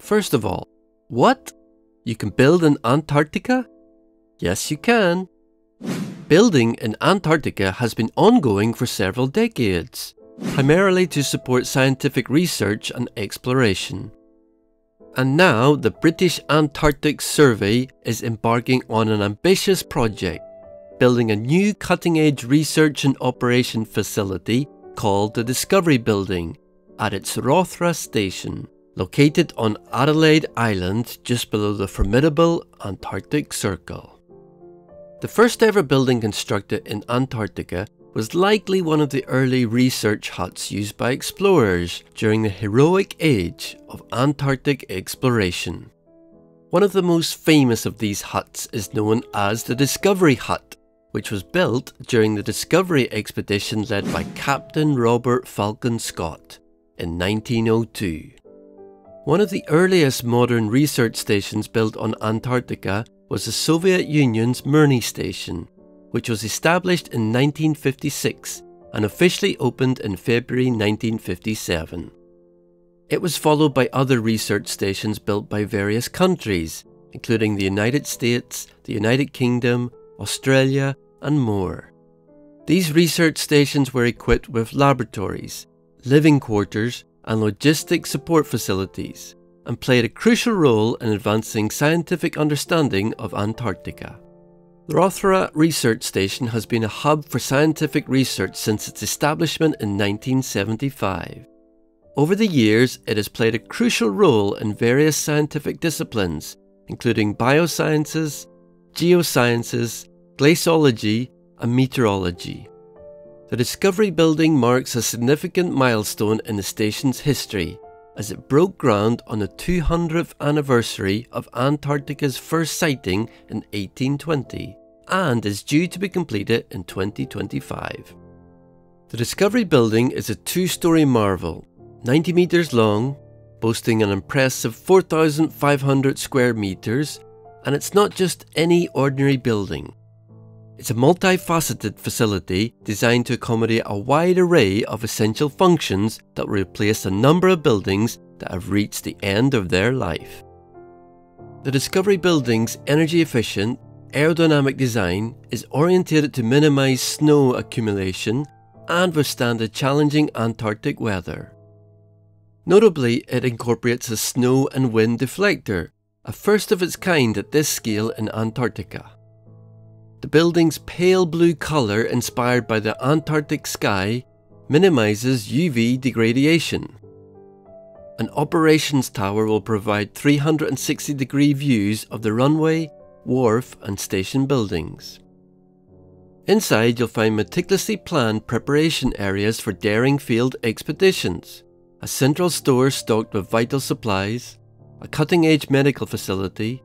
First of all, what? You can build in Antarctica? Yes, you can. Building in Antarctica has been ongoing for several decades, primarily to support scientific research and exploration. And now the British Antarctic Survey is embarking on an ambitious project, building a new cutting edge research and operation facility called the Discovery Building at its Rothera station, located on Adelaide Island just below the formidable Antarctic Circle. The first ever building constructed in Antarctica was likely one of the early research huts used by explorers during the heroic age of Antarctic exploration. One of the most famous of these huts is known as the Discovery Hut, which was built during the Discovery expedition led by Captain Robert Falcon Scott in 1902. One of the earliest modern research stations built on Antarctica was the Soviet Union's Mirny Station, which was established in 1956 and officially opened in February 1957. It was followed by other research stations built by various countries, including the United States, the United Kingdom, Australia, and more. These research stations were equipped with laboratories, living quarters, and logistic support facilities, and played a crucial role in advancing scientific understanding of Antarctica. The Rothera Research Station has been a hub for scientific research since its establishment in 1975. Over the years, it has played a crucial role in various scientific disciplines, including biosciences, geosciences, glaciology, and meteorology. The Discovery Building marks a significant milestone in the station's history as it broke ground on the 200th anniversary of Antarctica's first sighting in 1820 and is due to be completed in 2025. The Discovery Building is a two story marvel, 90 metres long, boasting an impressive 4,500 square metres, and it's not just any ordinary building. It's a multifaceted facility designed to accommodate a wide array of essential functions that will replace a number of buildings that have reached the end of their life. The Discovery Building's energy efficient, aerodynamic design is oriented to minimize snow accumulation and withstand the challenging Antarctic weather. Notably, it incorporates a snow and wind deflector, a first of its kind at this scale in Antarctica. The building's pale blue colour, inspired by the Antarctic sky, minimises UV degradation. An operations tower will provide 360 degree views of the runway, wharf, and station buildings. Inside, you'll find meticulously planned preparation areas for daring field expeditions, a central store stocked with vital supplies, a cutting edge medical facility,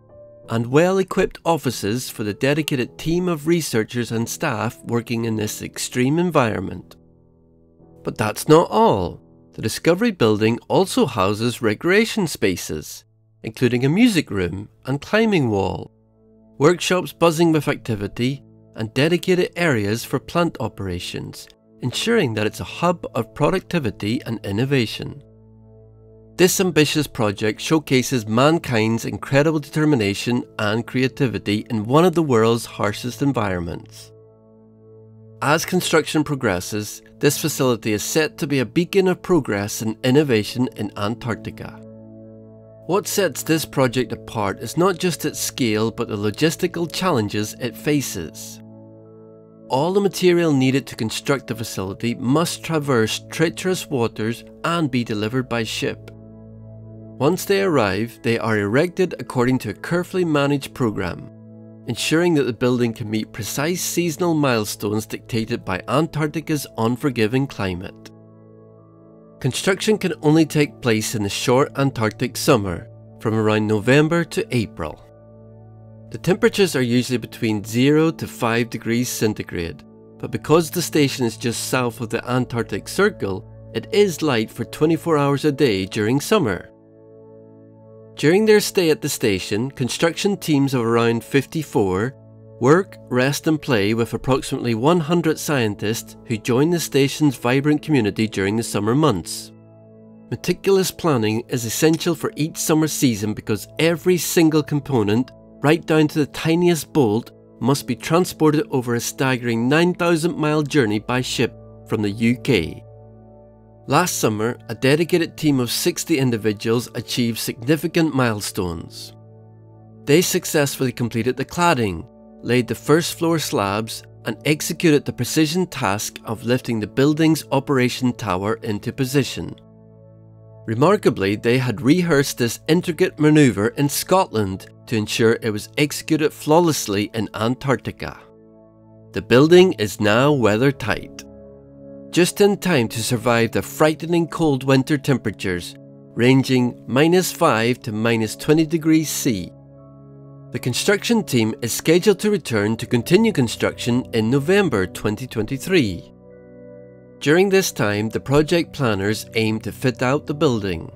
and well equipped offices for the dedicated team of researchers and staff working in this extreme environment. But that's not all. The Discovery Building also houses recreation spaces, including a music room and climbing wall, workshops buzzing with activity, and dedicated areas for plant operations, ensuring that it's a hub of productivity and innovation. This ambitious project showcases mankind's incredible determination and creativity in one of the world's harshest environments. As construction progresses, this facility is set to be a beacon of progress and innovation in Antarctica. What sets this project apart is not just its scale but the logistical challenges it faces. All the material needed to construct the facility must traverse treacherous waters and be delivered by ship. Once they arrive, they are erected according to a carefully managed program, ensuring that the building can meet precise seasonal milestones dictated by Antarctica's unforgiving climate. Construction can only take place in the short Antarctic summer, from around November to April. The temperatures are usually between 0 to 5 degrees centigrade, but because the station is just south of the Antarctic Circle, it is light for 24 hours a day during summer. During their stay at the station, construction teams of around 54 work, rest, and play with approximately 100 scientists who join the station's vibrant community during the summer months. Meticulous planning is essential for each summer season because every single component, right down to the tiniest bolt, must be transported over a staggering 9,000 mile journey by ship from the UK. Last summer, a dedicated team of 60 individuals achieved significant milestones. They successfully completed the cladding, laid the first floor slabs, and executed the precision task of lifting the building's operation tower into position. Remarkably, they had rehearsed this intricate manoeuvre in Scotland to ensure it was executed flawlessly in Antarctica. The building is now weather tight. Just in time to survive the frightening cold winter temperatures, ranging minus 5 to minus 20 degrees C. The construction team is scheduled to return to continue construction in November 2023. During this time, the project planners aim to fit out the building.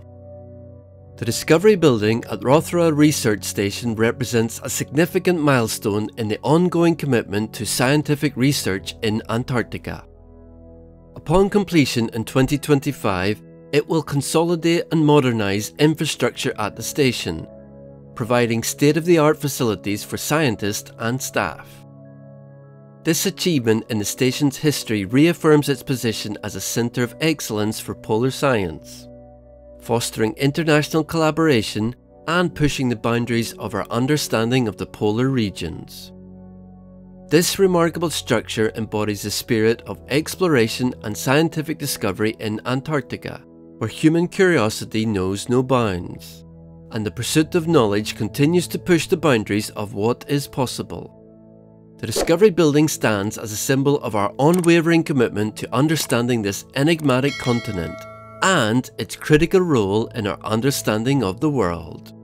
The Discovery Building at Rothera Research Station represents a significant milestone in the ongoing commitment to scientific research in Antarctica. Upon completion in 2025, it will consolidate and modernise infrastructure at the station, providing state-of-the-art facilities for scientists and staff. This achievement in the station's history reaffirms its position as a centre of excellence for polar science, fostering international collaboration and pushing the boundaries of our understanding of the polar regions. This remarkable structure embodies the spirit of exploration and scientific discovery in Antarctica, where human curiosity knows no bounds, and the pursuit of knowledge continues to push the boundaries of what is possible. The Discovery Building stands as a symbol of our unwavering commitment to understanding this enigmatic continent and its critical role in our understanding of the world.